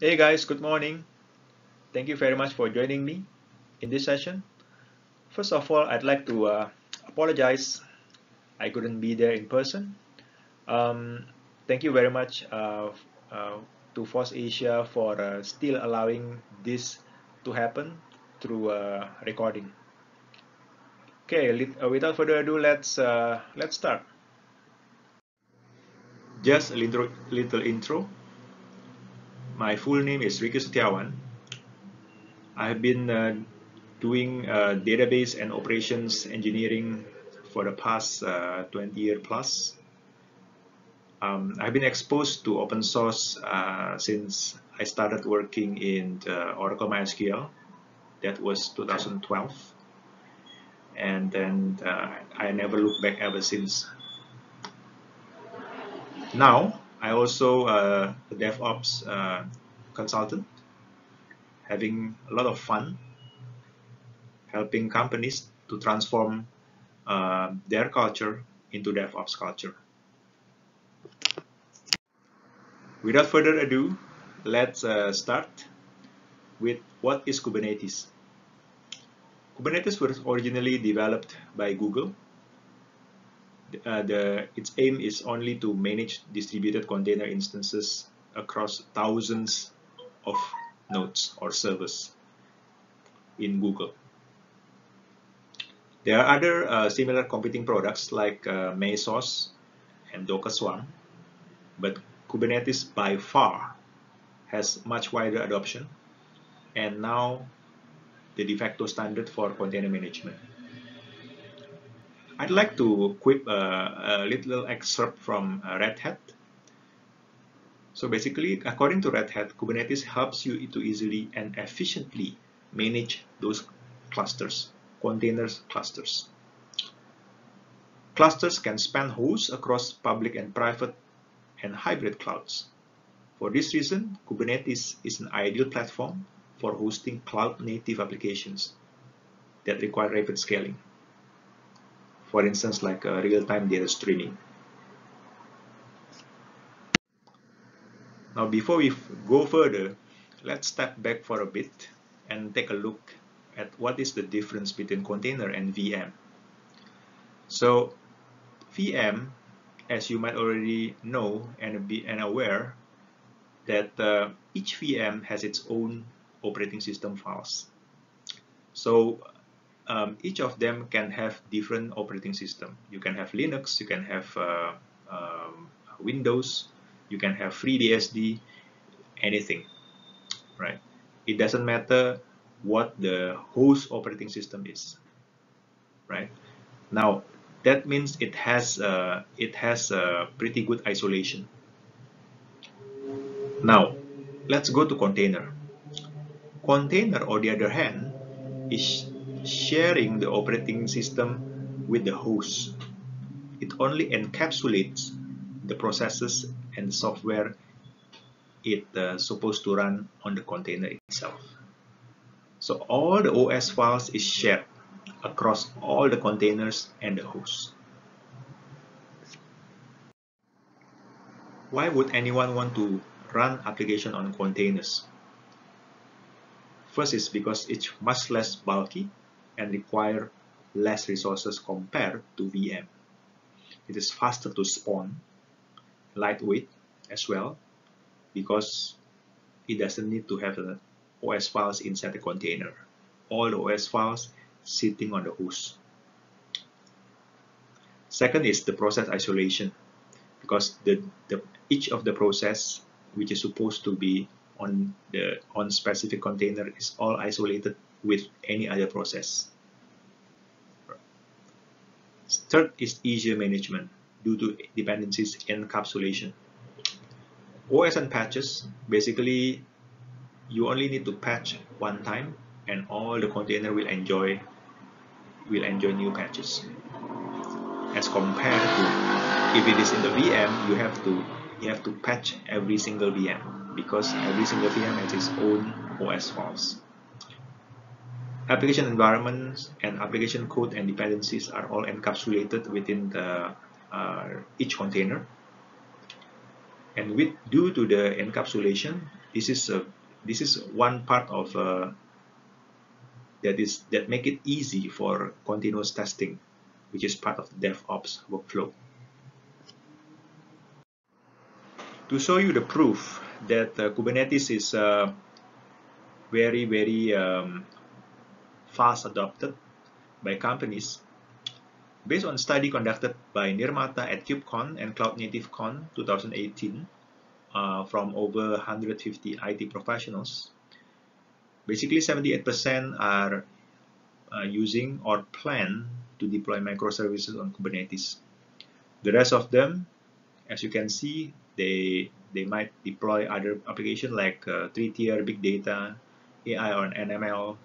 Hey guys, good morning. Thank you very much for joining me in this session. First of all, I'd like to uh, apologize. I couldn't be there in person. Um, thank you very much uh, uh, to FOSSASIA for uh, still allowing this to happen through uh, recording. Okay, uh, without further ado, let's let's start. Just a little, little intro. My full name is Ricky Setyawan. I have been uh, doing uh, database and operations engineering for the past uh, 20 year plus. Um, I've been exposed to open source uh, since I started working in Oracle MySQL. That was 2012. And then uh, I never looked back ever since. Now, I also uh, a DevOps uh, consultant, having a lot of fun helping companies to transform uh, their culture into DevOps culture. Without further ado, let's uh, start with what is Kubernetes. Kubernetes was originally developed by Google uh, the its aim is only to manage distributed container instances across thousands of nodes or servers in Google. There are other uh, similar competing products like uh, Mesos and Docker Swarm, but Kubernetes by far has much wider adoption and now the de facto standard for container management. I'd like to quip a, a little excerpt from uh, Red Hat. So basically, according to Red Hat, Kubernetes helps you to easily and efficiently manage those clusters, containers clusters. Clusters can span hosts across public and private and hybrid clouds. For this reason, Kubernetes is an ideal platform for hosting cloud-native applications that require rapid scaling for instance like uh, real-time data streaming. Now before we go further, let's step back for a bit and take a look at what is the difference between container and VM. So VM, as you might already know and be and aware, that uh, each VM has its own operating system files. So um, each of them can have different operating system. You can have Linux, you can have uh, um, Windows, you can have FreeBSD, anything, right? It doesn't matter what the host operating system is, right? Now that means it has uh, it has a pretty good isolation. Now let's go to container. Container, on the other hand, is sharing the operating system with the host. It only encapsulates the processes and software it uh, supposed to run on the container itself. So all the OS files is shared across all the containers and the host. Why would anyone want to run application on containers? First is because it's much less bulky and require less resources compared to VM. It is faster to spawn, lightweight as well, because it doesn't need to have the OS files inside the container. All the OS files sitting on the host. Second is the process isolation, because the, the each of the process which is supposed to be on the on specific container is all isolated with any other process. Third is easier management due to dependencies encapsulation. OS and patches, basically you only need to patch one time and all the container will enjoy will enjoy new patches. As compared to if it is in the VM, you have to you have to patch every single VM because every single VM has its own OS files. Application environments and application code and dependencies are all encapsulated within the uh, each container. And with due to the encapsulation, this is a this is one part of uh, that is that make it easy for continuous testing, which is part of the DevOps workflow. To show you the proof that uh, Kubernetes is uh, very very um, fast adopted by companies, based on study conducted by Nirmata at KubeCon and Cloud Native Con 2018 uh, from over 150 IT professionals, basically 78% are uh, using or plan to deploy microservices on Kubernetes. The rest of them, as you can see, they they might deploy other applications like uh, three-tier big data, AI or NML,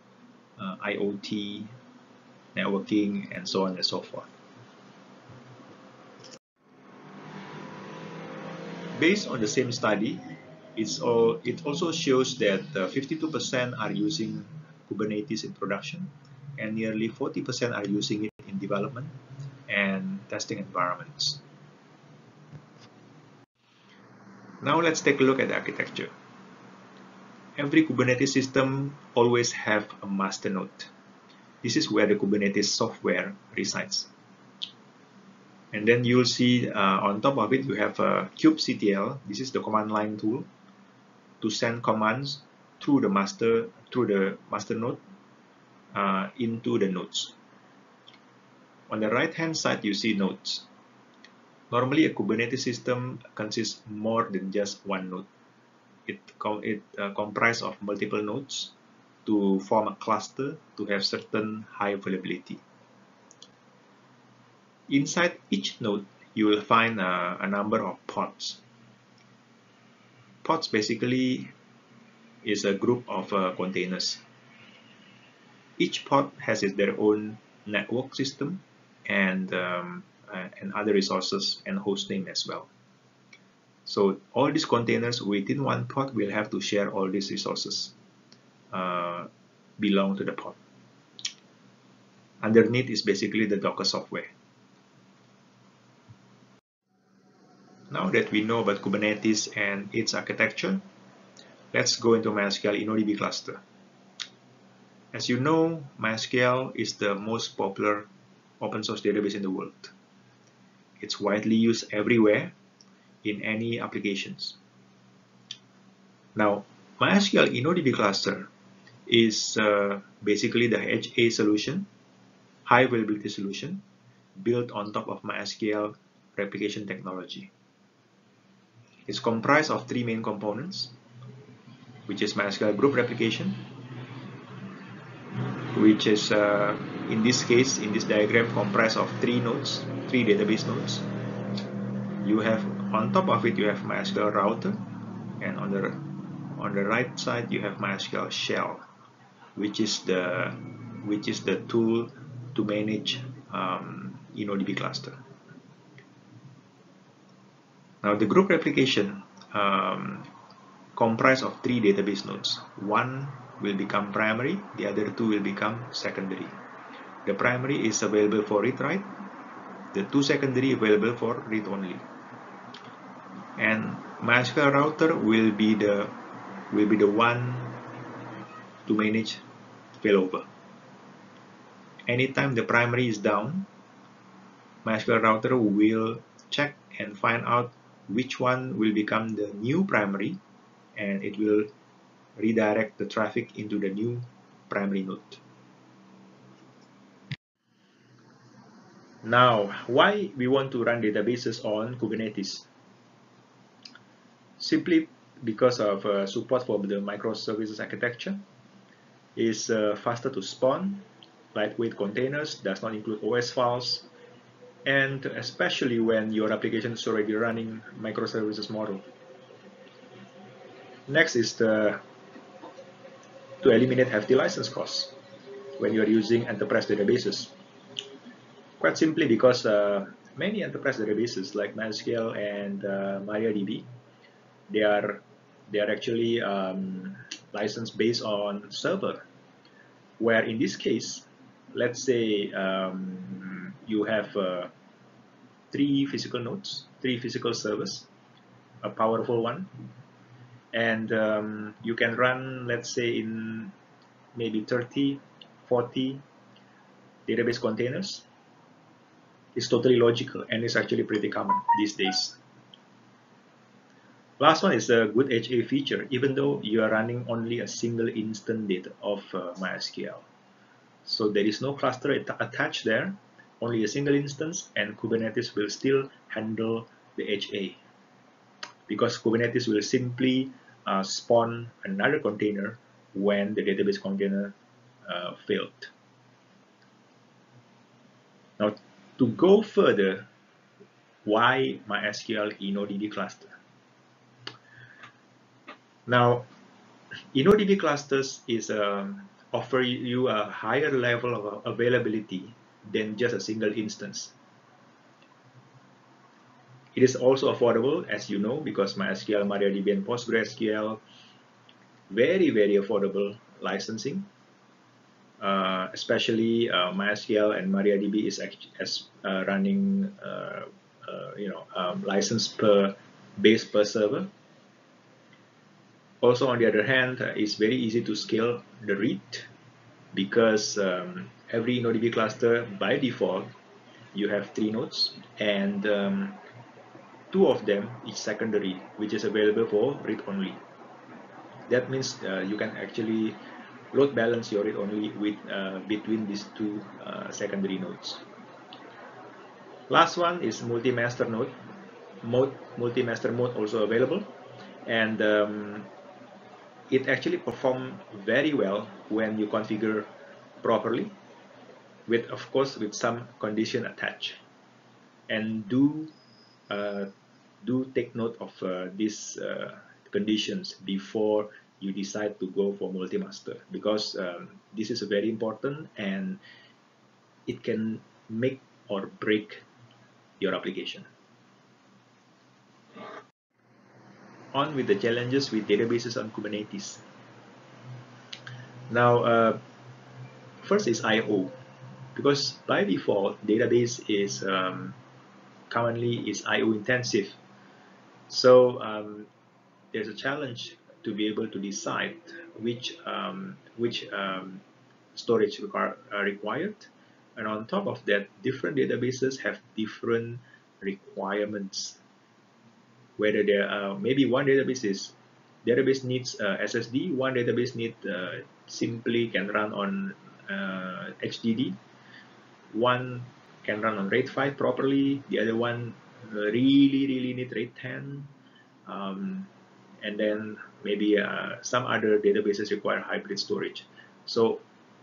uh, IoT, networking, and so on and so forth. Based on the same study, it's all, it also shows that 52% uh, are using Kubernetes in production and nearly 40% are using it in development and testing environments. Now let's take a look at the architecture. Every Kubernetes system always have a master node. This is where the Kubernetes software resides. And then you'll see uh, on top of it, you have a kubectl. This is the command line tool to send commands through the master through the master node uh, into the nodes. On the right hand side, you see nodes. Normally, a Kubernetes system consists more than just one node. It, com it uh, comprises of multiple nodes to form a cluster to have certain high availability. Inside each node, you will find a, a number of pods. Pods basically is a group of uh, containers. Each pod has its, their own network system and um, uh, and other resources and hosting as well. So all these containers within one pod will have to share all these resources uh, belong to the pod. Underneath is basically the Docker software. Now that we know about Kubernetes and its architecture, let's go into MySQL InnoDB cluster. As you know, MySQL is the most popular open source database in the world. It's widely used everywhere in any applications. Now, MySQL InnoDB cluster is uh, basically the HA solution, high availability solution, built on top of MySQL replication technology. It's comprised of three main components, which is MySQL group replication, which is uh, in this case, in this diagram, comprised of three nodes, three database nodes. You have on top of it, you have MySQL router, and on the on the right side, you have MySQL shell, which is the which is the tool to manage um, InnoDB cluster. Now the group replication um, comprised of three database nodes. One will become primary, the other two will become secondary. The primary is available for read-write, the two secondary available for read-only. And MySQL router will be the will be the one to manage failover. Anytime the primary is down, MySQL router will check and find out which one will become the new primary and it will redirect the traffic into the new primary node. Now, why we want to run databases on Kubernetes? Simply because of uh, support for the microservices architecture is uh, faster to spawn, lightweight containers, does not include OS files, and especially when your application is already running microservices model. Next is the to eliminate hefty license costs when you are using enterprise databases. Quite simply because uh, many enterprise databases like MySQL and uh, MariaDB, they are they are actually um, licensed based on server, where in this case, let's say um, you have uh, three physical nodes, three physical servers. a powerful one and um, you can run let's say in maybe 30 40 database containers it's totally logical and it's actually pretty common these days last one is a good HA feature even though you are running only a single instant data of uh, MySQL so there is no cluster attached there only a single instance and Kubernetes will still handle the HA because Kubernetes will simply uh, spawn another container when the database container uh, failed. Now, to go further, why MySQL InnoDB cluster? Now, InnoDB clusters is um, offer you a higher level of availability than just a single instance. It is also affordable, as you know, because MySQL, MariaDB, and PostgreSQL, very, very affordable licensing. Uh, especially uh, MySQL and MariaDB is as uh, running, uh, uh, you know, um, license per base per server. Also, on the other hand, uh, it's very easy to scale the read because um, every InnoDB cluster by default you have three nodes and um, two of them is secondary which is available for read-only that means uh, you can actually load balance your read-only with uh, between these two uh, secondary nodes. Last one is multi-master node. Mode multi-master mode also available. And um, it actually perform very well when you configure properly with of course with some condition attached and do uh, do take note of uh, these uh, conditions before you decide to go for multi-master because um, this is very important and it can make or break your application. On with the challenges with databases on Kubernetes. Now, uh, first is I/O because by default database is um, commonly is I/O intensive. So um, there's a challenge to be able to decide which um, which um, storage are required. And on top of that different databases have different requirements whether there are maybe one database is database needs uh, SSD one database need uh, simply can run on uh, HDD one can run on RAID 5 properly. The other one really really need RAID 10 um, and then maybe uh, some other databases require hybrid storage. So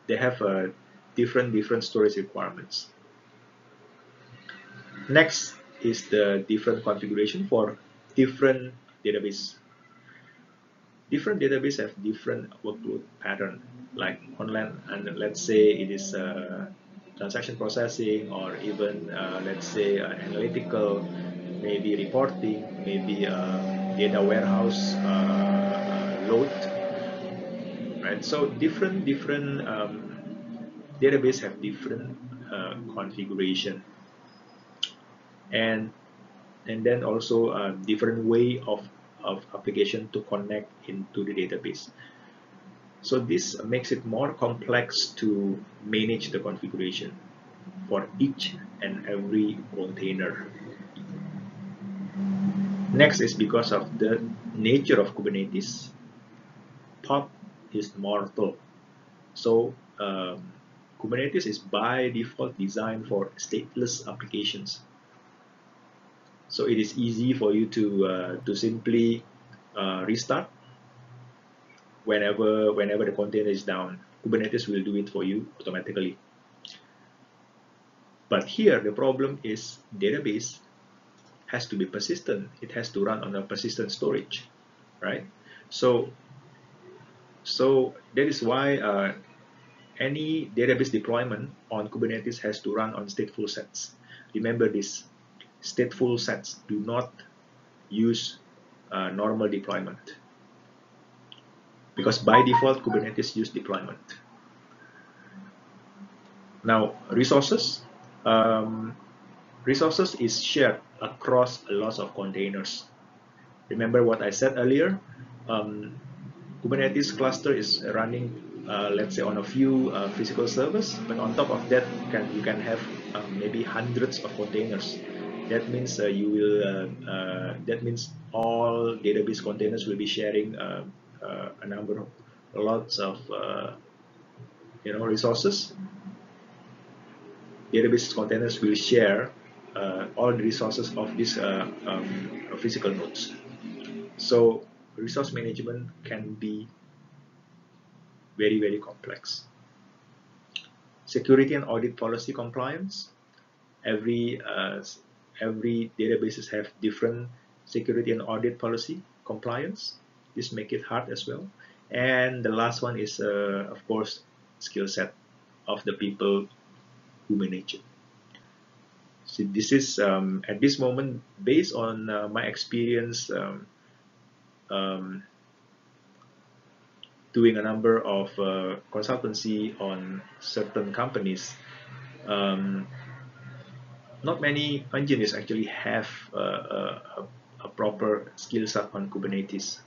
they have uh, different different storage requirements. Next is the different configuration for different database. Different database have different workload pattern. Like online and let's say it is uh, transaction processing or even uh, let's say uh, analytical maybe reporting maybe uh, data warehouse uh, load right? So different different um, database have different configuration. And and then also a different way of of application to connect into the database so this makes it more complex to manage the configuration for each and every container. Next is because of the nature of Kubernetes, pod is mortal. So um, Kubernetes is by default designed for stateless applications. So it is easy for you to uh, to simply uh, restart whenever whenever the container is down. Kubernetes will do it for you automatically. But here the problem is database has to be persistent. It has to run on a persistent storage right? So so that is why uh, any database deployment on Kubernetes has to run on stateful sets. Remember this stateful sets do not use uh, normal deployment because by default Kubernetes use deployment. Now resources, um, resources is shared across a lot of containers. Remember what I said earlier? Um, Kubernetes cluster is running, uh, let's say, on a few uh, physical servers, but on top of that, can, you can have um, maybe hundreds of containers. That means uh, you will. Uh, uh, that means all database containers will be sharing a number of lots of you know resources. Database containers will share all the resources of these um, physical nodes. So resource management can be very, very complex. Security and audit policy compliance. Every, uh, every databases have different security and audit policy compliance. This make it hard as well. And the last one is, uh, of course, skill set of the people who manage it. So this is, um, at this moment, based on uh, my experience um, um, doing a number of uh, consultancy on certain companies, um, not many engineers actually have uh, a, a, proper skill set on Kubernetes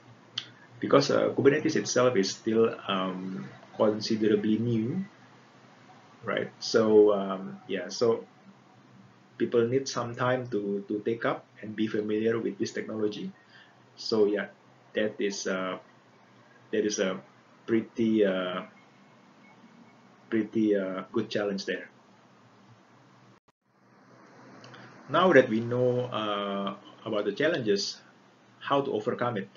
because uh, Kubernetes itself is still um, considerably new, right? So um, yeah, so people need some time to to take up and be familiar with this technology. So yeah, that is uh, that is a pretty uh, pretty uh, good challenge there. Now that we know uh, about the challenges, how to overcome it,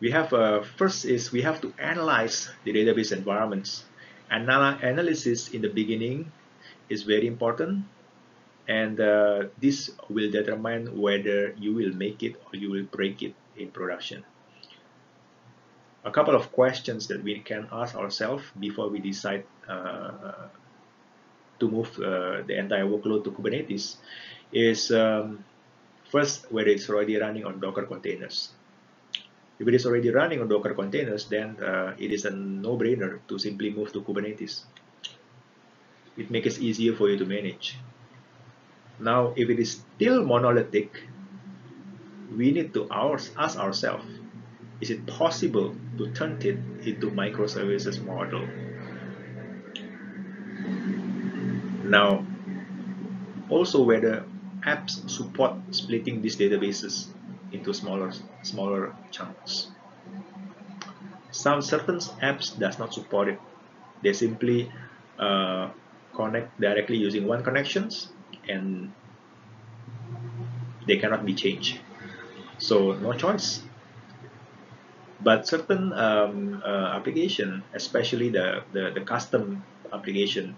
we have uh, first is we have to analyze the database environments. Anal analysis in the beginning is very important and uh, this will determine whether you will make it or you will break it in production. A couple of questions that we can ask ourselves before we decide uh, to move uh, the entire workload to Kubernetes is um, first whether it's already running on Docker containers. If it is already running on Docker containers, then uh, it is a no-brainer to simply move to Kubernetes. It makes it easier for you to manage. Now, if it is still monolithic, we need to ask ourselves, is it possible to turn it into microservices model? Now, also whether apps support splitting these databases into smaller, smaller chunks. Some certain apps does not support it. They simply uh, connect directly using one connections and they cannot be changed so no choice but certain um, uh, application especially the, the, the custom application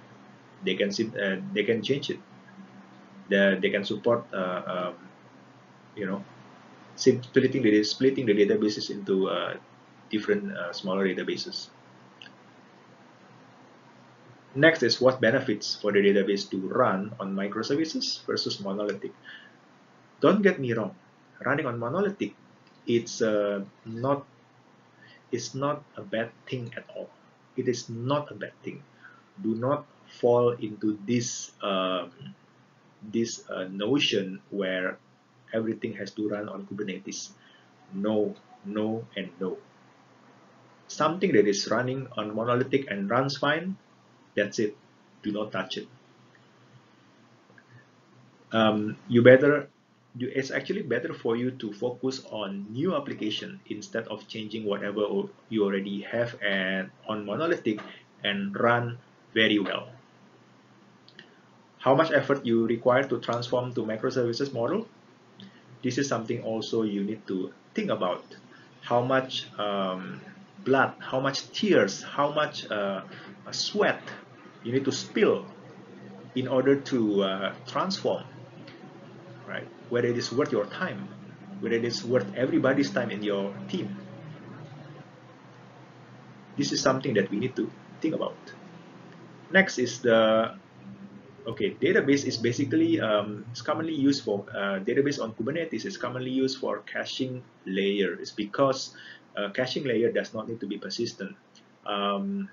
they can uh, they can change it the, they can support uh, um, you know splitting the splitting the databases into uh, different uh, smaller databases Next is what benefits for the database to run on microservices versus monolithic. Don't get me wrong, running on monolithic, it's uh, not it's not a bad thing at all. It is not a bad thing. Do not fall into this um, this uh, notion where everything has to run on Kubernetes. No, no, and no. Something that is running on monolithic and runs fine that's it. Do not touch it. Um, you better you, it's actually better for you to focus on new application instead of changing whatever you already have and on monolithic and run very well. How much effort you require to transform to microservices model? This is something also you need to think about. How much um, blood, how much tears, how much uh, sweat you need to spill in order to uh, transform, right? Whether it is worth your time, whether it is worth everybody's time in your team. This is something that we need to think about. Next is the okay database is basically um, it's commonly used for uh, database on Kubernetes is commonly used for caching layer. It's because uh, caching layer does not need to be persistent. Um,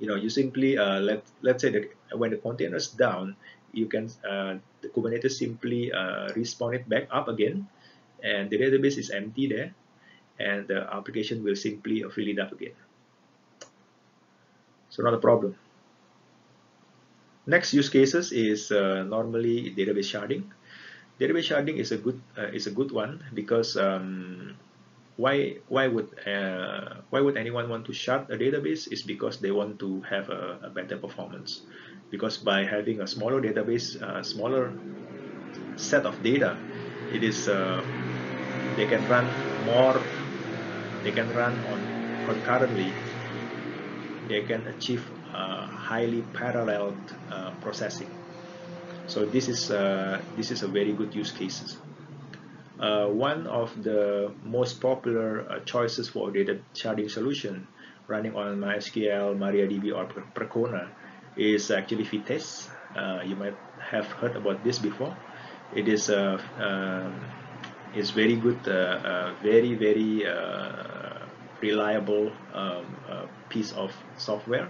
you know you simply uh, let let's say that when the container is down you can uh, the Kubernetes simply uh, respawn it back up again and the database is empty there and the application will simply fill it up again so not a problem next use cases is uh, normally database sharding. Database sharding is a good uh, is a good one because um, why why would uh, why would anyone want to shard a database is because they want to have a, a better performance. Because by having a smaller database a smaller set of data it is uh, they can run more they can run on concurrently. They can achieve uh, highly paralleled uh, processing so this is uh, this is a very good use cases uh, one of the most popular uh, choices for data sharding solution running on MySQL, MariaDB or Percona is actually Vitess. Uh, you might have heard about this before. It is a um, is very good, uh, uh, very very uh, reliable um, piece of software.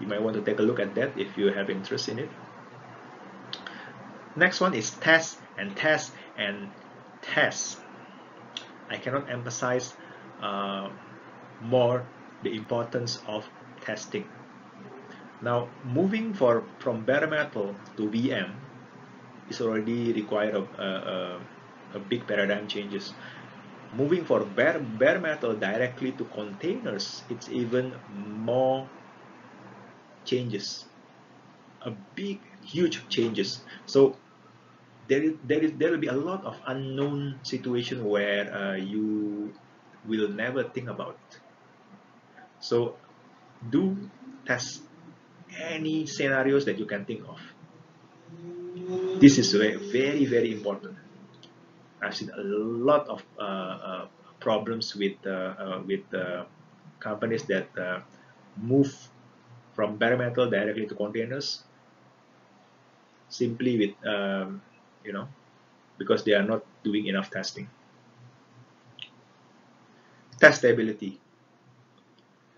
You might want to take a look at that if you have interest in it. Next one is test and test and test. I cannot emphasize uh, more the importance of testing. Now, moving for from bare metal to VM is already require a, a, a big paradigm changes. Moving for bare, bare metal directly to containers, it's even more changes. A big, huge changes. So there is, there is there will be a lot of unknown situation where uh, you will never think about. it. So do test any scenarios that you can think of. This is very, very important. I've seen a lot of uh, uh, problems with uh, uh with uh, companies that move from bare metal directly to containers simply with um, you know because they are not doing enough testing. Testability,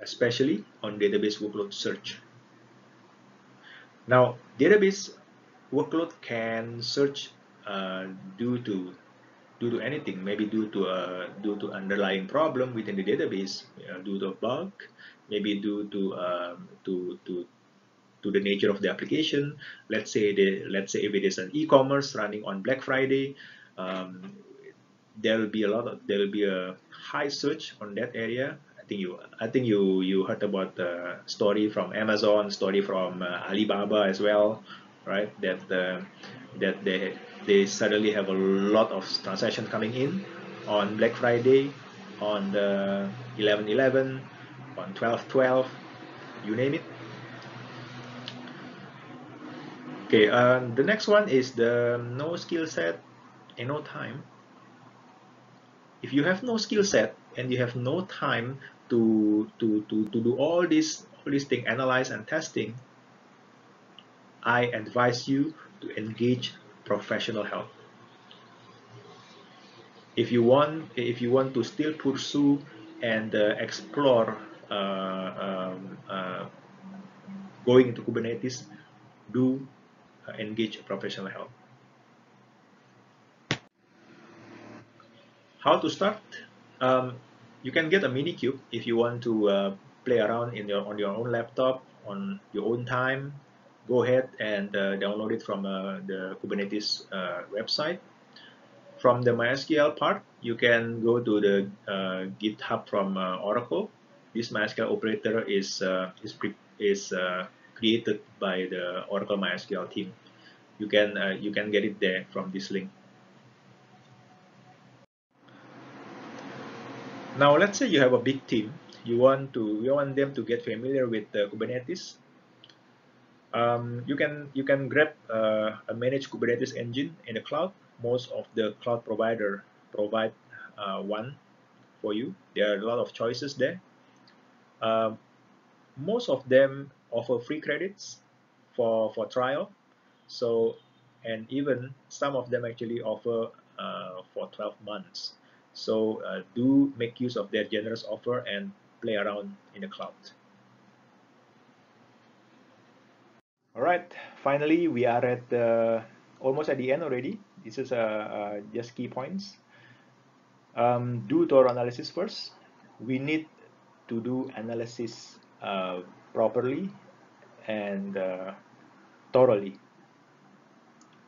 especially on database workload search. Now, database workload can search uh, due to due to anything, maybe due to a uh, due to underlying problem within the database, uh, due to a bug, maybe due to um, to to to the nature of the application. Let's say the let's say if it is an e-commerce running on Black Friday, um, there will be a lot of there will be a high search on that area I think you I think you you heard about the story from Amazon, story from uh, Alibaba as well, right? That uh, that they they suddenly have a lot of transactions coming in on Black Friday, on the 11/11, on 12/12, you name it. Okay, uh, the next one is the no skill set and no time. If you have no skill set and you have no time to to to, to do all this all these thing analyze and testing I advise you to engage professional help if you want if you want to still pursue and uh, explore um, uh, going into Kubernetes do uh, engage professional help. How to start? Um, you can get a Minikube if you want to uh, play around in your on your own laptop on your own time. Go ahead and uh, download it from uh, the Kubernetes uh, website. From the MySQL part you can go to the uh, GitHub from uh, Oracle this MySQL operator is is, is created by the Oracle MySQL team you can you can get it there from this link Now, let's say you have a big team. You want to you want them to get familiar with uh, Kubernetes. Um, you can you can grab uh, a managed Kubernetes engine in the cloud. Most of the cloud provider provide uh, one for you. There are a lot of choices there. Um, most of them offer free credits for for trial. So and even some of them actually offer uh, for 12 months. So uh, do make use of their generous offer and play around in the cloud. All right, finally we are at the, almost at the end already. This is uh, uh, just key points. um, do thorough analysis first. We need to do analysis uh, properly and uh, thoroughly.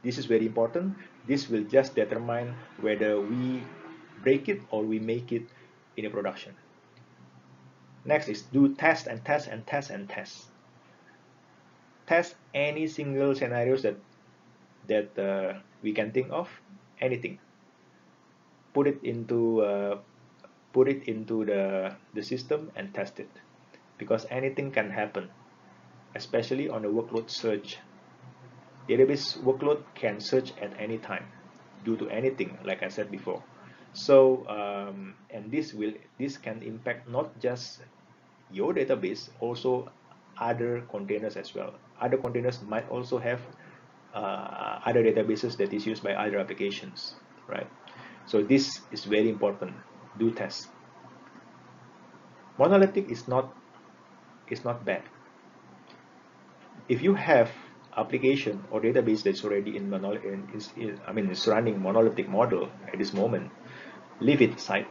This is very important. This will just determine whether we break it or we make it in a production. Next is do test and test and test and test. Test any single scenarios that that uh, we can think of, anything. Put it into uh, put it into the the system and test it, because anything can happen, especially on the workload search. Database workload can search at any time due to anything, like I said before. So um, and this will this can impact not just your database also other containers as well. Other containers might also have uh, other databases that is used by other applications right? So this is very important do test monolithic is not is not bad if you have application or database that's already in monolithic is, I mean it's running monolithic model at this moment leave it aside.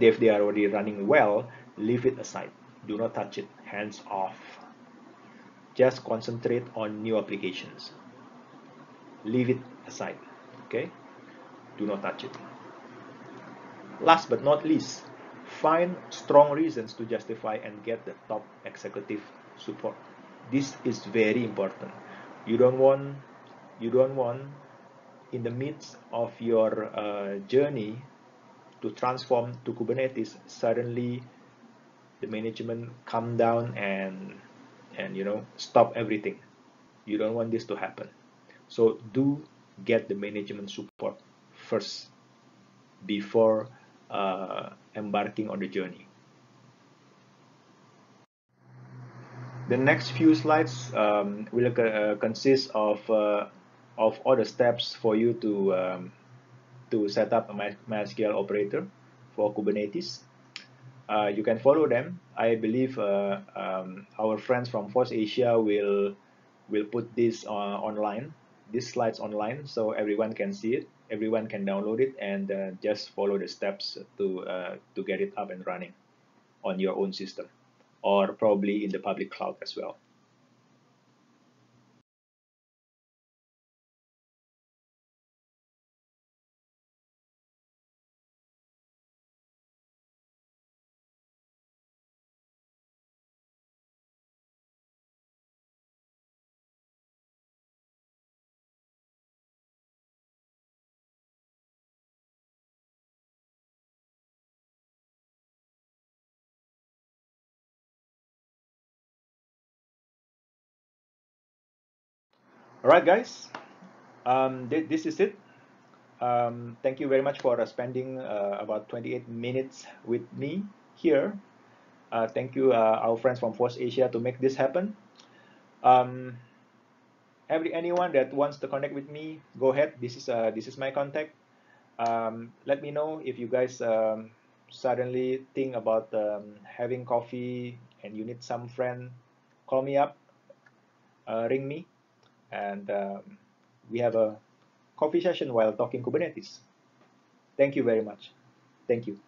If they are already running well, leave it aside. Do not touch it, hands off. Just concentrate on new applications. Leave it aside, okay? Do not touch it. Last but not least, find strong reasons to justify and get the top executive support. This is very important. You don't want, you don't want in the midst of your uh, journey to transform to Kubernetes, suddenly the management come down and and you know stop everything. You don't want this to happen. So do get the management support first before uh, embarking on the journey. The next few slides um, will uh, consist of uh, of all the steps for you to um, to set up a MySQL operator for Kubernetes. Uh, you can follow them. I believe uh, um, our friends from FOSSASIA will will put this uh, online, these slides online, so everyone can see it, everyone can download it, and uh, just follow the steps to uh, to get it up and running on your own system, or probably in the public cloud as well. All right guys. Um, th this is it. Um, thank you very much for uh, spending uh, about 28 minutes with me here. Uh, thank you uh, our friends from FOSSASIA to make this happen. Um, every anyone that wants to connect with me go ahead. This is uh, this is my contact. Um, let me know if you guys um, suddenly think about um, having coffee and you need some friend call me up. Uh, ring me and um, we have a coffee session while talking Kubernetes. Thank you very much. Thank you.